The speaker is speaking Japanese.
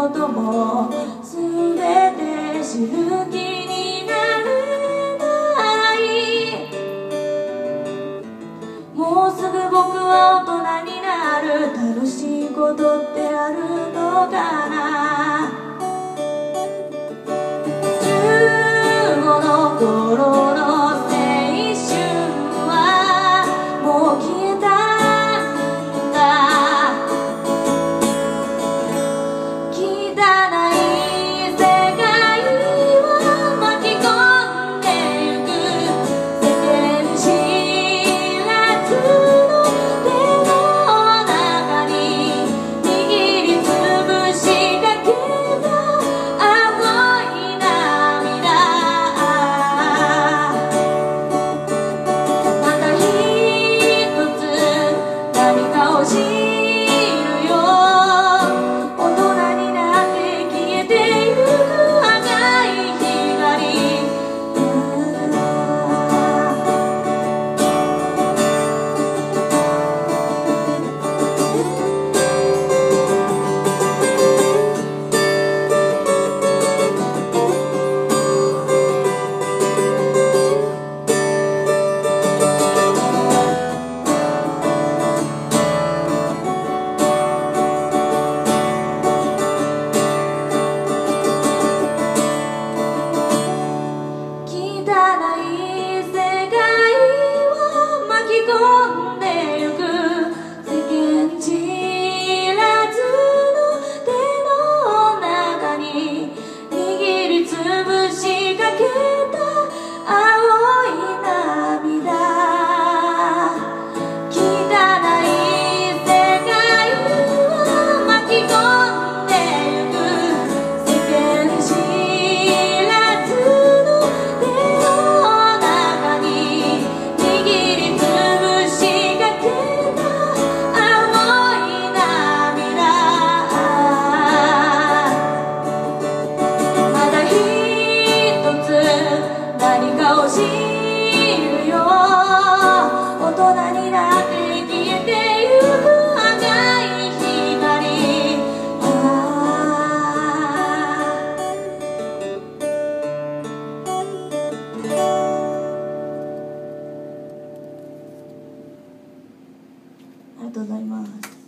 ことも全て知る気になれない。もうすぐ僕は大人になる。楽しいことってあるのかな？りがとうございます。